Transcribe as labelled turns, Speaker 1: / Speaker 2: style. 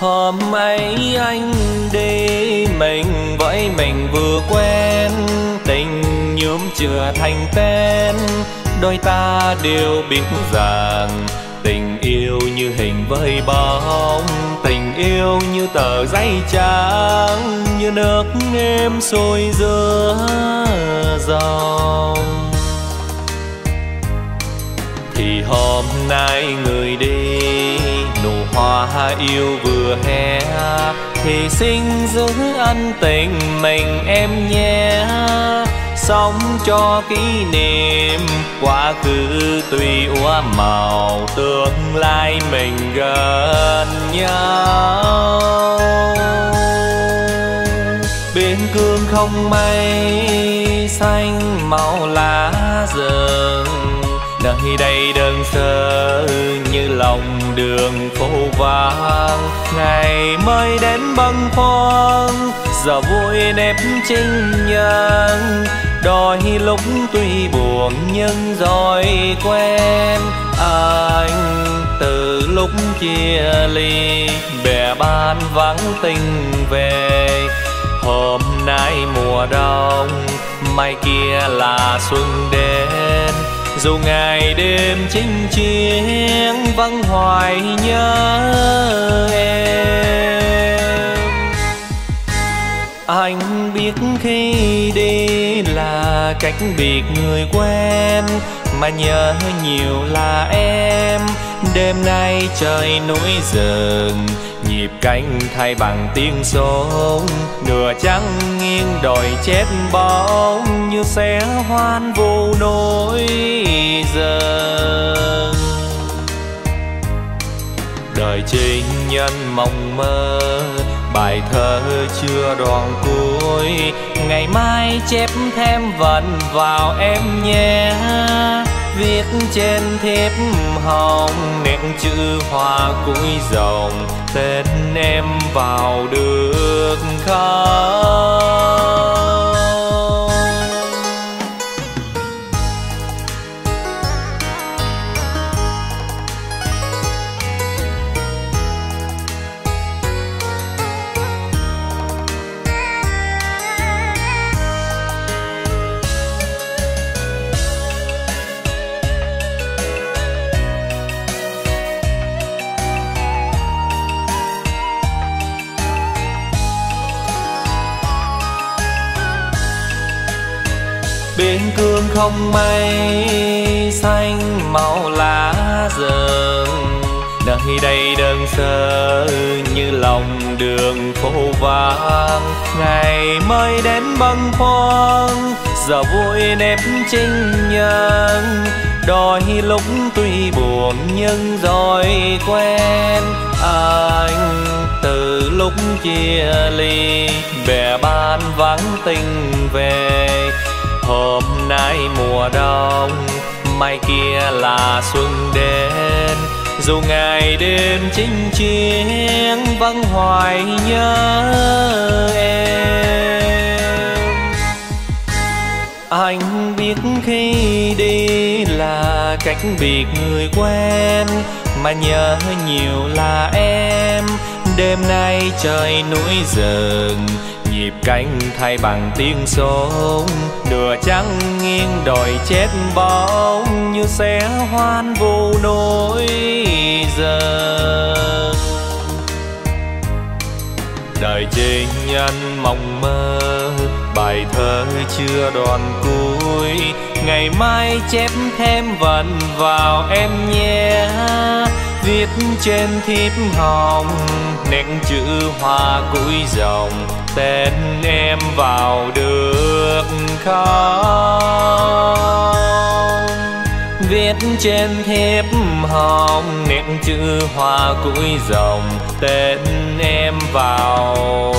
Speaker 1: hôm ấy anh đi mình với mình vừa quen, tình nhuốm chưa thành tên. Đôi ta đều biết rằng tình yêu như hình với bóng, tình yêu như tờ giấy trắng, như nước êm sôi giữa dòng. Thì hôm nay người đi hoa yêu vừa hè, thì xin giữ ân tình mình em nhé. Sống cho kỷ niệm, quá khứ tùy úa màu, tương lai mình gần nhau. Biển cương không mây xanh màu lá rừng nơi đây đơn sơ như lòng đường phố vàng ngày mới đến bâng khuâng giờ vui đẹp trinh nhân đôi lúc tuy buồn nhưng rồi quen anh. Từ lúc chia ly, bè ban vắng tình về. Hôm nay mùa đông, mai kia là xuân đến dù ngày đêm chinh chiến, vắng hoài nhớ em. Anh biết khi đi là cách biệt người quen, mà nhớ nhiều là em. Đêm nay trời núi rừng, nhịp cánh thay bằng tiếng sông nửa trắng nghiêng đồi chết bóng, như xé hoan vô nỗi giờ đời chính nhân mộng mơ, bài thơ chưa đoạn cuối. Ngày mai chép thêm vần vào em nhé viết trên thiếp hồng nét chữ hoa cuối dòng tên em vào được không? Trên cương không mây, xanh màu lá rừng nơi đây đơn sơ như lòng đường phố vắng. Ngày mới đến bâng khuâng, giờ vui đẹp trinh nhân. Đôi lúc tuy buồn nhưng rồi quen anh. Từ lúc chia ly, bè ban vắng tình về hôm nay mùa đông, mai kia là xuân đến. Dù ngày đêm chinh chiến, vẫn hoài nhớ em. Anh biết khi đi là cách biệt người quen, mà nhớ nhiều là em. Đêm nay trời núi rừng nhịp cánh thay bằng tiếng sông nửa trắng nghiêng đồi chết bóng như xé hoan vô nỗi giờ. Đời trinh nhân mộng mơ, bài thơ chưa đoạn cuối. Ngày mai chép thêm vần vào em nhé viết trên thiếp hồng nét chữ hoa cuối dòng tên em vào được không? Viết trên thiếp hồng nét chữ hoa cuối dòng tên em vào